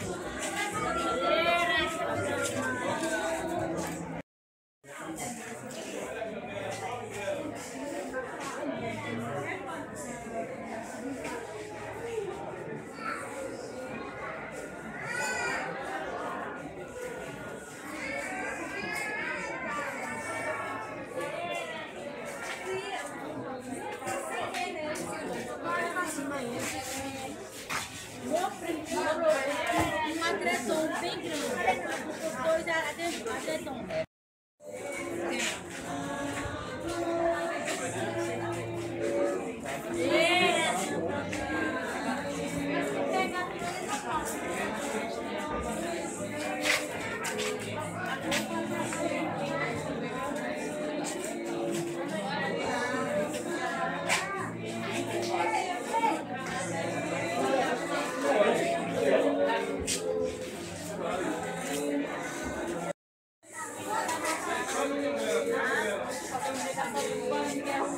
Um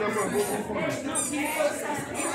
Tá pagando já,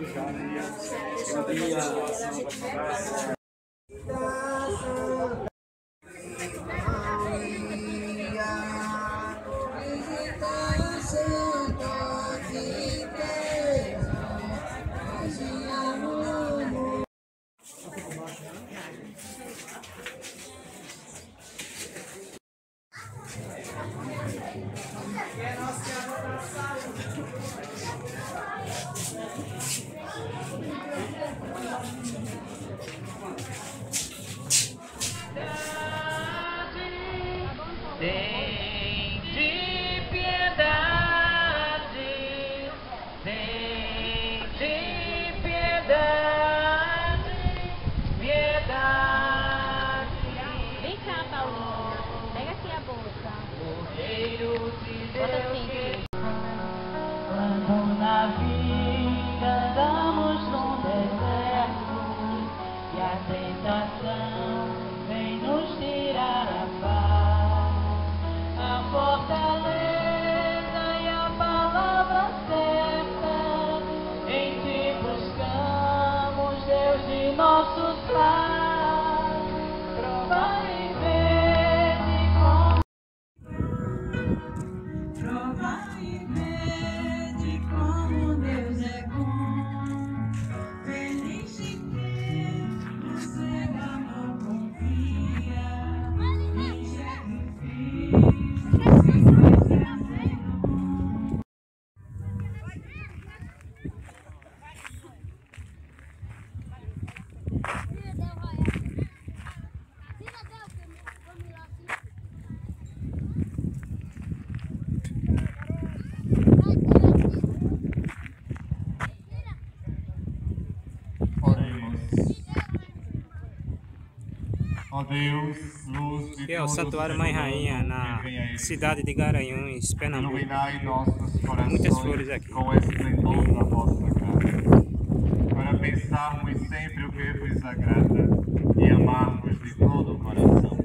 né? Eu tenho a Deus, luz de Aqui é o Santuário Mãe Rainha, que na cidade de Garanhuns, Pernambuco. Iluminai nossos corações Muitas flores aqui. com o esplendor da vossa cara, para pensarmos sempre o que vos agrada e amarmos de todo o coração.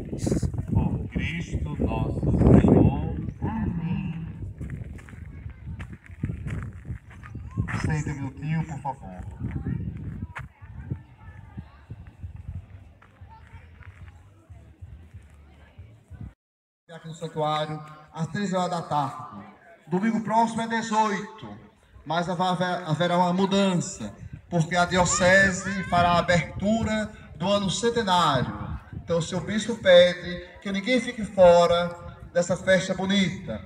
Por Cristo nosso Senhor. Amém. Sente um minutinho, por favor. Aqui no santuário às 13 horas da tarde. Domingo próximo é 18, mas haver- haverá uma mudança, porque a diocese fará a abertura do ano centenário. Então o seu bispo pede que ninguém fique fora dessa festa bonita.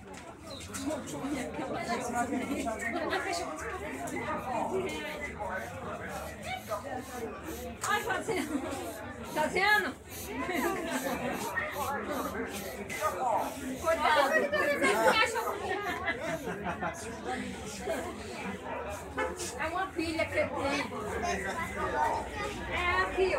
Ai, fazendo. Fazendo? Cuidado. É uma filha que eu tenho. É aqui,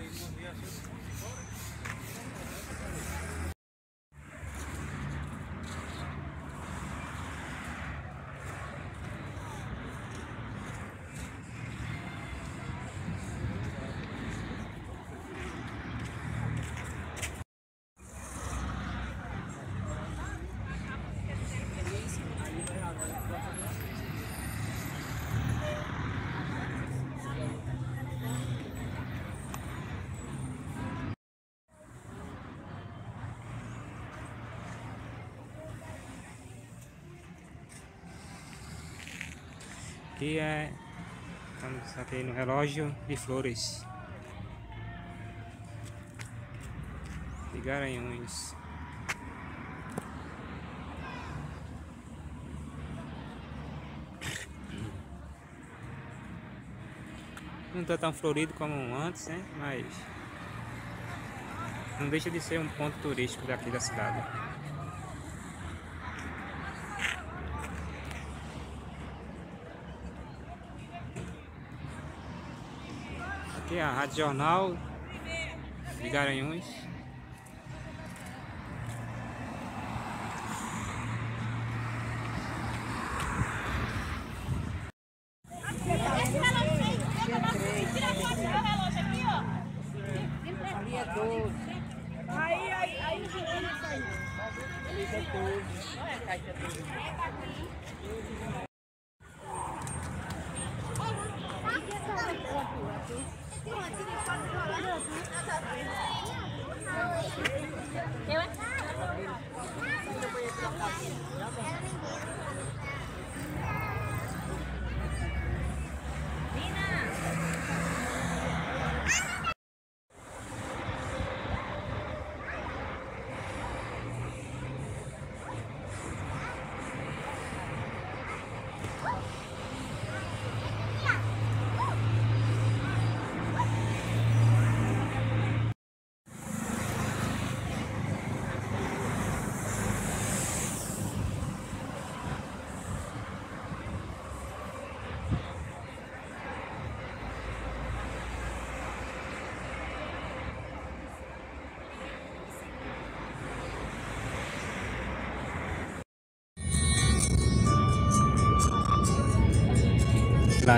ahí, pues, ya, ¿sí? Aqui é. Estamos aqui no relógio de flores. De Garanhuns. Não está tão florido como antes, né? Mas não deixa de ser um ponto turístico daqui da cidade. Aqui é a Rádio Jornal de Garanhuns.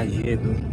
Lagedo.